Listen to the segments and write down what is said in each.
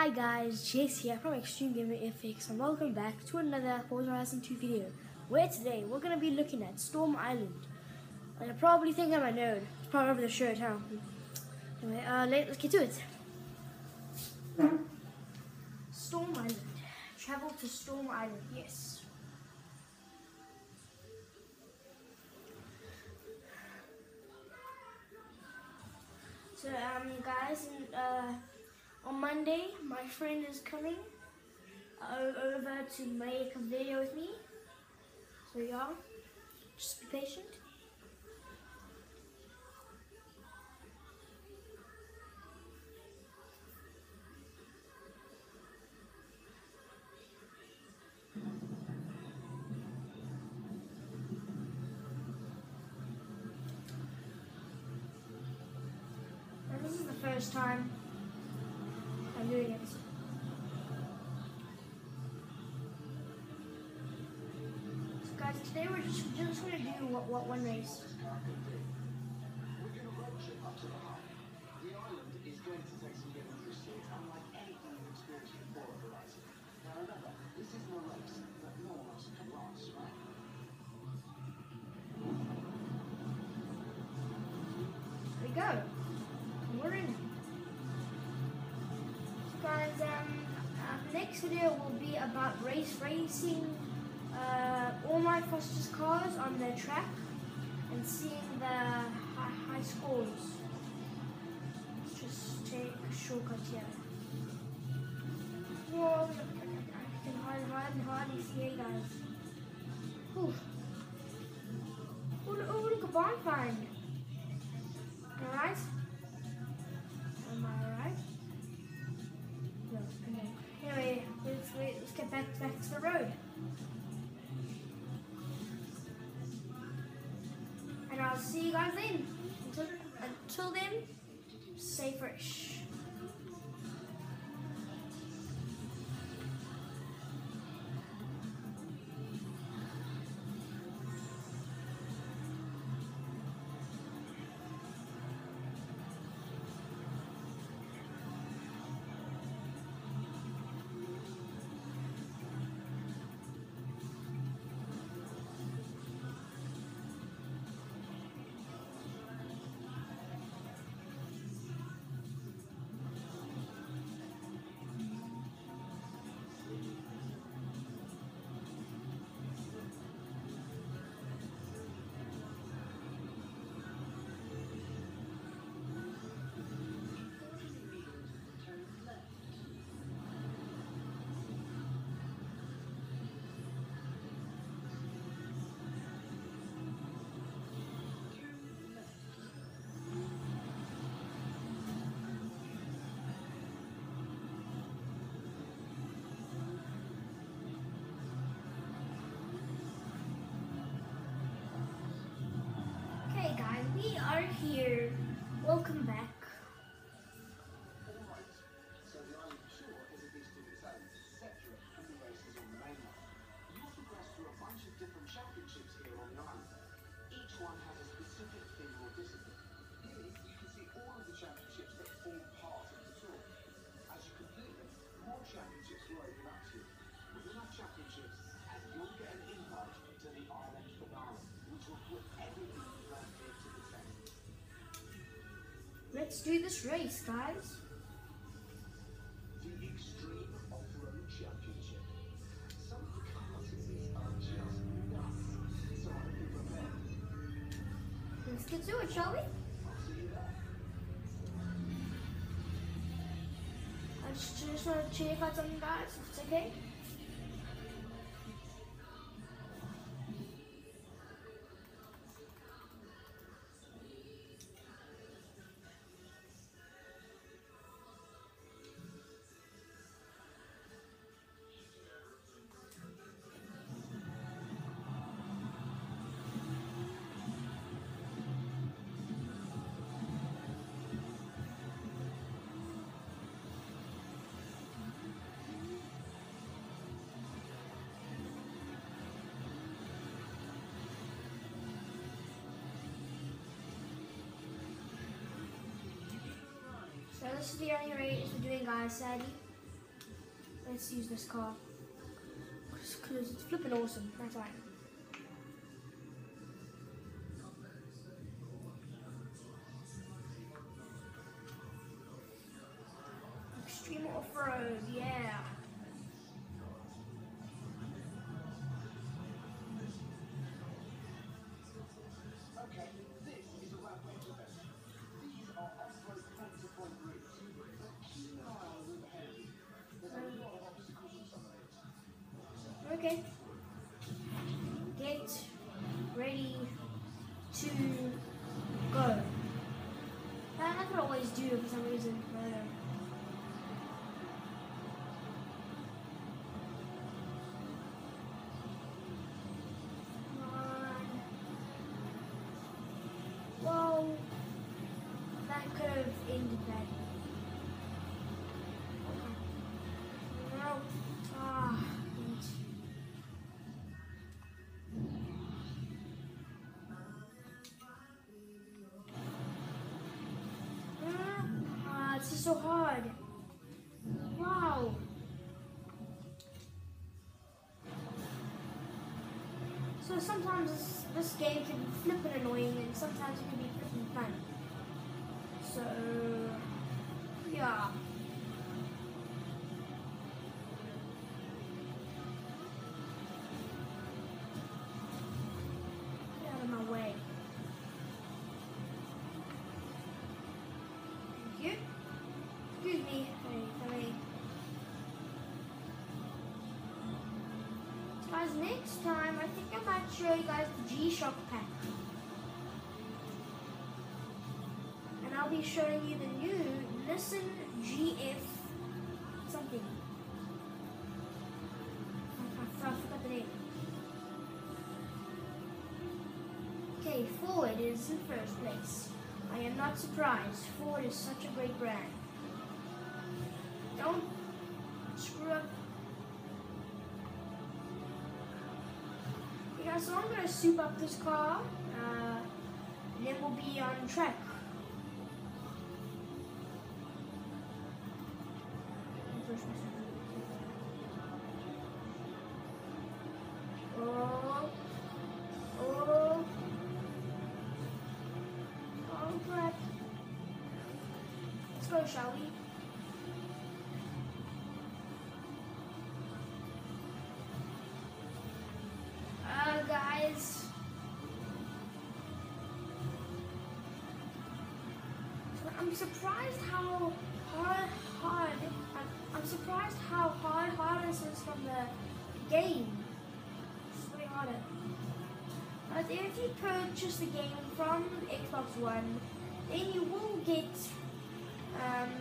Hi guys, Jace here from Extreme Gamer FX and welcome back to another Forza Horizon 2 video where today we're going to be looking at Storm Island. And you're probably thinking I'm a nerd, it's probably over the shirt, huh? Anyway, uh, let, let's get to it. Storm Island. Travel to Storm Island, yes. So, um, guys, uh, on Monday, my friend is coming over to make a video with me. So y'all, just be patient. This is the first time So guys, today we're just, just going to do what, what one race. The island is going to take next video will be about race racing uh, all my Foster's cars on the track and seeing the high, high scores. Let's just take a shortcut here. Whoa, I can hardly, hardly, hardly see you guys. Whew. Oh, look- oh, look, a bonfire. Alright? The road. And I'll see you guys then. Until, until then, stay fresh. Let's do this race, guys. The Extreme Off-Road Championship. Some of the cars in this are just nuts, so I hope you're prepared. Let's get to it, shall we? I'll see you there. I just, just want to check out something, guys. If it's okay. So this is the only race we're doing, guys, sadly. let's use this car. Because it's flipping awesome. That's right. Extreme off-road, yeah. Okay. Get ready to go. That- That's what always do for some reason. I. Uh, come on. Whoa. That could ended badly. So hard. Wow. So sometimes this, game can be flippin' annoying and sometimes it can be flippin' fun. So, yeah. Next time I think I might show you guys the G-Shock pack. And I'll be showing you the new Listen GF something. I, forgot the name. Okay, Ford is in first place. I am not surprised. Ford is such a great brand. Don't screw up. So I'm gonna soup up this car, uh, and then we'll be on track. Oh. Oh. Oh crap. Let's go, shall we? I'm surprised how hard, hard. I'm, surprised how hard hardness is from the game. It's way harder. But if you purchase the game from Xbox One, then you will get um,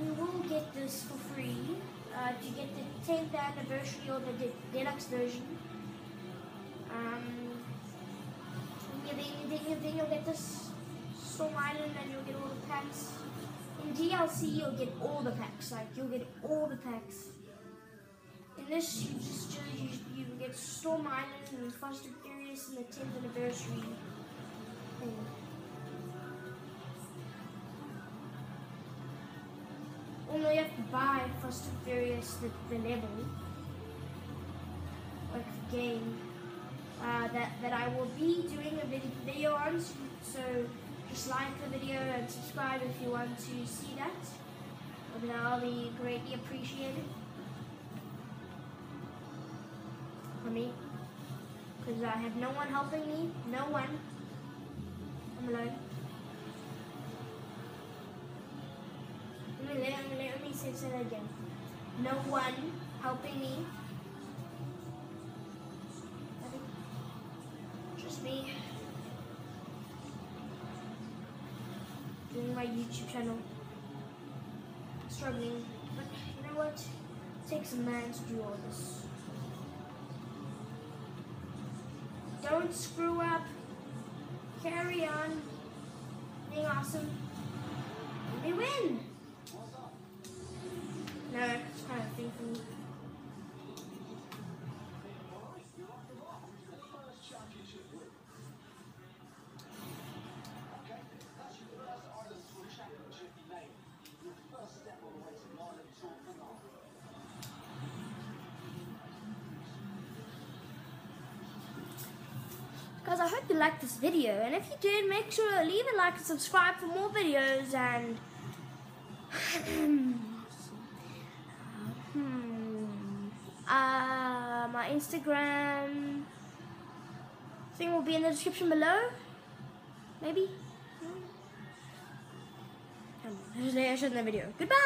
you will get this for free uh, to get the 10th anniversary or the de- deluxe version. Um, then, then, then you'll get this Storm Island and you'll get all the packs. In DLC, you'll get all the packs. Like you'll get all the packs. In this, you just you, you get Storm Island and Fast and Furious and the 10th anniversary thing. Only you have to buy Fast and Furious the, the level, like the game, uh, that that I will be doing a video on. So just like the video and subscribe if you want to see that. And that'll be greatly appreciated for me, because I have no one helping me. No one. I'm alone. Let me, let me, let me say say that again. No one helping me. YouTube channel. Struggling. But you know what? It takes a man to do all this. Don't screw up. Carry on. Being awesome. And we win! No, it's kind of thing for me. I hope you liked this video. And if you did, make sure to leave a like and subscribe for more videos. And hmm, uh, my Instagram thing will be in the description below. Maybe. Hmm. There's the video. Goodbye.